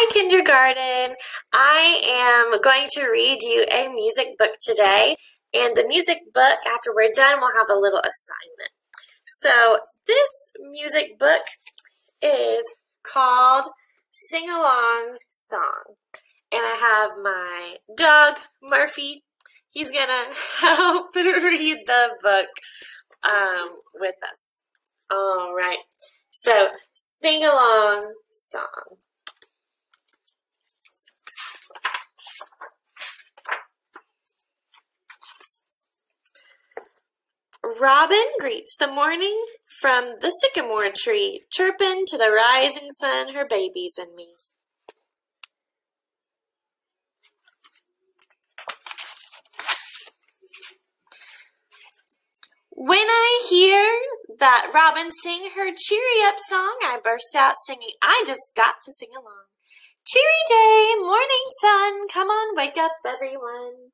Hi, kindergarten. I am going to read you a music book today. And the music book, after we're done, we'll have a little assignment. So, this music book is called Sing Along Song. And I have my dog, Murphy. He's going to help read the book um, with us. All right. So, sing along song. Robin greets the morning from the sycamore tree, chirping to the rising sun her babies and me. When I hear that robin sing her cheery up song, I burst out singing, I just got to sing along. Cheery day, morning sun, come on, wake up everyone.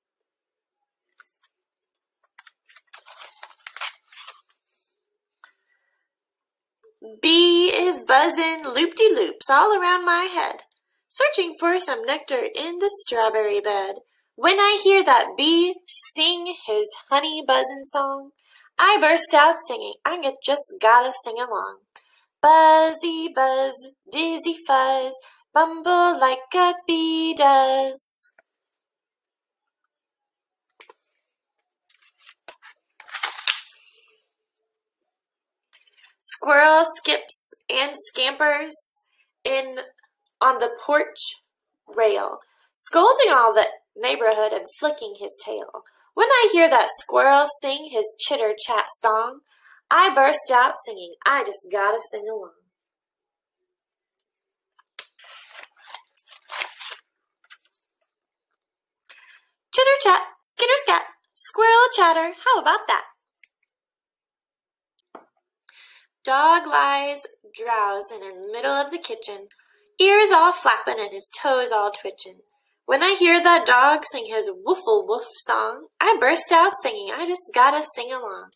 Bee is buzzing loop-de-loops all around my head, searching for some nectar in the strawberry bed. When I hear that bee sing his honey buzzing song, I burst out singing, I just gotta sing along. Buzzy buzz, dizzy fuzz, bumble like a bee does. Squirrel skips and scampers in on the porch rail, scolding all the neighborhood and flicking his tail. When I hear that squirrel sing his chitter chat song, I burst out singing, I just gotta sing along. Chitter chat, skitter scat, squirrel chatter, how about that? Dog lies drowsing in the middle of the kitchen, ears all flapping and his toes all twitching. When I hear that dog sing his woofle woof song, I burst out singing. I just gotta sing along.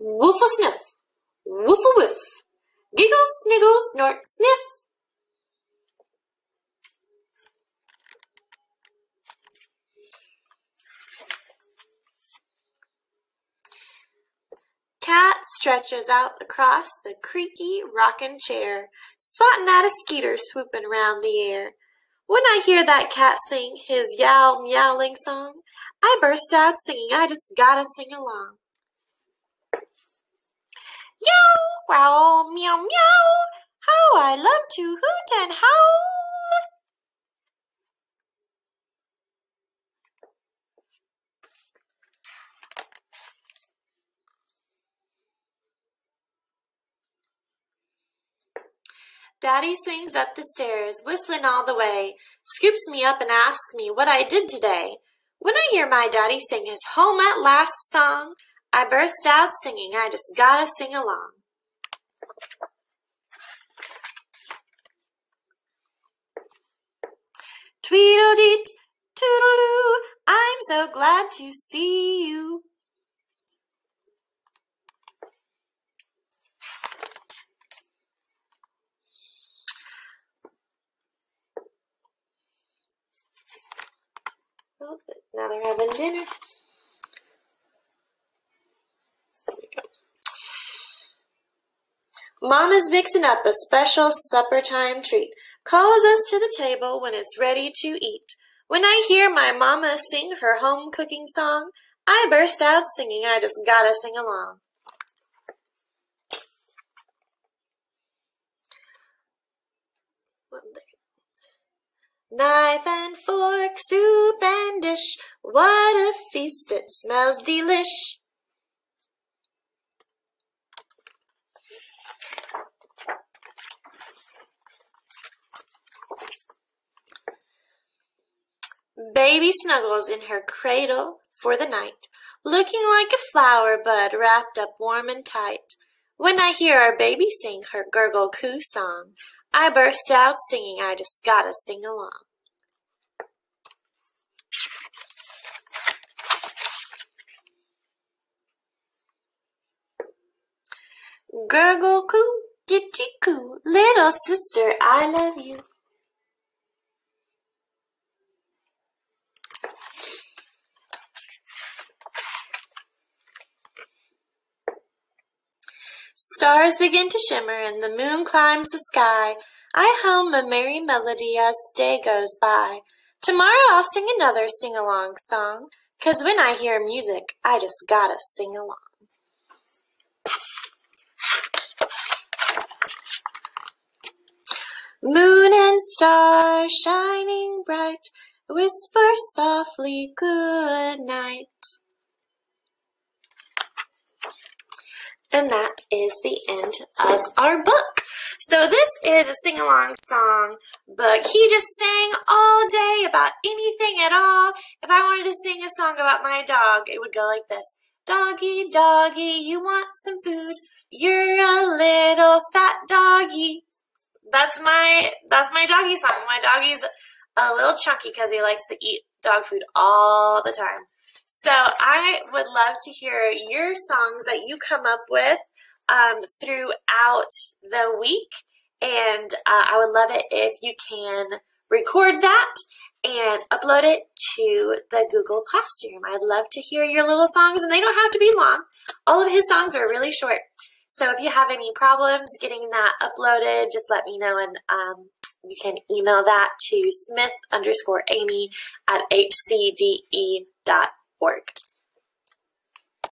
Woofle sniff, woofle whiff, giggle, sniggle, snort, sniff. Cat stretches out across the creaky rocking chair, swatting at a skeeter swooping round the air. When I hear that cat sing his yowl meowling song, I burst out singing, I just gotta sing along. Yow, wow, meow, meow, how I love to hoot and howl. Daddy swings up the stairs, whistling all the way, scoops me up and asks me what I did today. When I hear my daddy sing his home at last song, I burst out singing, I just gotta sing along. Tweedledee, toodaloo, I'm so glad to see you. Now they're having dinner. Go. Mama's mixing up a special supper time treat. Calls us to the table when it's ready to eat. When I hear my mama sing her home cooking song, I burst out singing. I just gotta sing along. Knife and fork, soup what a feast, it smells delish. Baby snuggles in her cradle for the night, looking like a flower bud wrapped up warm and tight. When I hear our baby sing her gurgle coo song, I burst out singing, I just gotta sing along. Gurgle coo, gitchy coo, little sister, I love you. Stars begin to shimmer and the moon climbs the sky. I hum a merry melody as the day goes by. Tomorrow I'll sing another sing along song, 'cause when I hear music, I just gotta sing along. Moon and star shining bright, whisper softly good night. And that is the end of our book. So this is a sing-along song book. He just sang all day about anything at all. If I wanted to sing a song about my dog, it would go like this. Doggy, doggy, you want some food? You're a little fat doggy. That's my that's my doggy song. My doggy's a little chunky because he likes to eat dog food all the time. So I would love to hear your songs that you come up with um, throughout the week. And uh, I would love it if you can record that and upload it to the Google Classroom. I'd love to hear your little songs, and they don't have to be long. All of his songs are really short. So if you have any problems getting that uploaded, just let me know, and um, you can email that to smith underscore amy at hcde.org.